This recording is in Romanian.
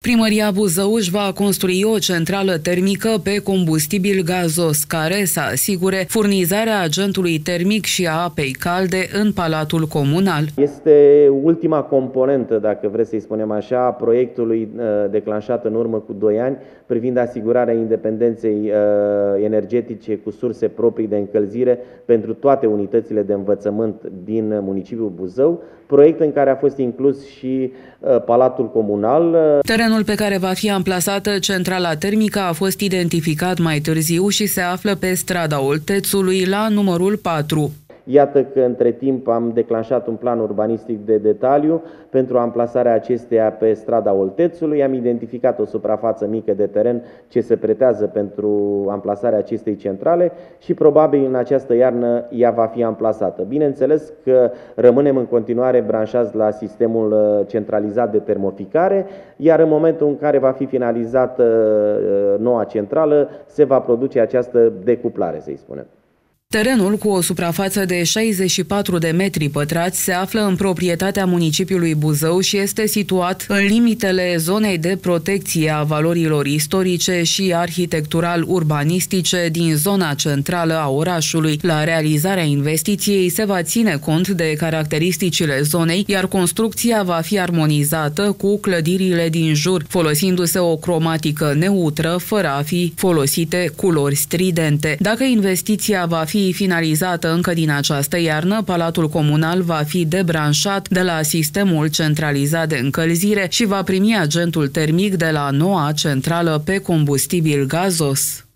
Primăria Buzăuș își va construi o centrală termică pe combustibil gazos, care să asigure furnizarea agentului termic și a apei calde în Palatul Comunal. Este ultima componentă, dacă vreți să-i spunem așa, a proiectului uh, declanșat în urmă cu 2 ani privind asigurarea independenței uh, energetice cu surse proprii de încălzire pentru toate unitățile de învățământ din municipiul Buzău, proiect în care a fost inclus și uh, Palatul Comunal. Terenul pe care va fi amplasată centrala termică a fost identificat mai târziu și se află pe strada Oltețului la numărul 4. Iată că între timp am declanșat un plan urbanistic de detaliu pentru amplasarea acesteia pe strada Oltețului. Am identificat o suprafață mică de teren ce se pretează pentru amplasarea acestei centrale și probabil în această iarnă ea va fi amplasată. Bineînțeles că rămânem în continuare branșați la sistemul uh, centralizat de termoficare, iar în momentul în care va fi finalizată uh, noua centrală, se va produce această decuplare, să-i spunem. Terenul cu o suprafață de 64 de metri pătrați se află în proprietatea municipiului Buzău și este situat în limitele zonei de protecție a valorilor istorice și arhitectural-urbanistice din zona centrală a orașului. La realizarea investiției se va ține cont de caracteristicile zonei, iar construcția va fi armonizată cu clădirile din jur, folosindu-se o cromatică neutră, fără a fi folosite culori stridente. Dacă investiția va fi fi finalizată încă din această iarnă, Palatul Comunal va fi debranșat de la sistemul centralizat de încălzire și va primi agentul termic de la noua centrală pe combustibil gazos.